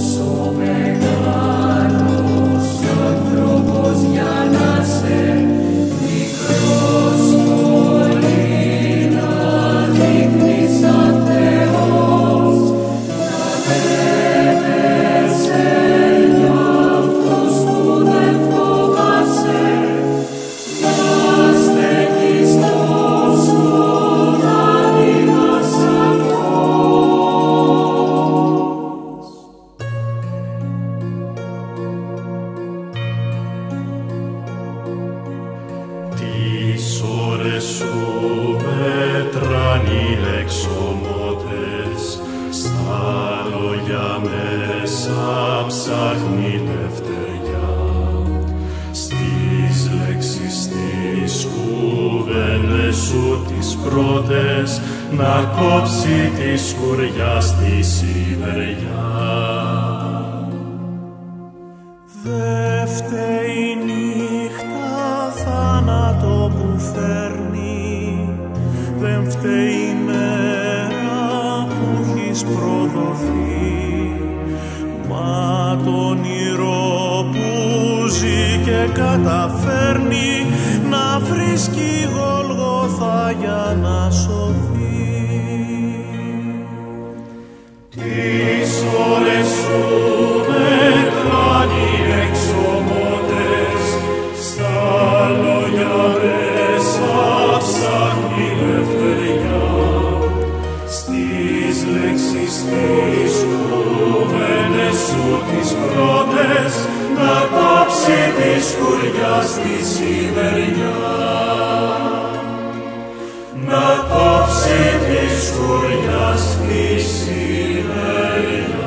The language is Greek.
Τις ώρες σου μετράν οι λεξομότες, στα λόγια μέσα ψάχνει τευτεριά. Στις λέξεις τις κουβέντες σου τις πρώτες, να κόψει τη σκουριά στη σιδεριά. Δε φταίει η νύχτα θάνατο που φέρνει Δεν φταίει η μέρα που έχεις προδοθεί. Μα το όνειρο που ζει και καταφέρνει Να βρίσκει γολγοθά για να σωθεί να κόψει της σκουριά στη σιδεριά. Να κόψει της σκουριά στη σιδεριά.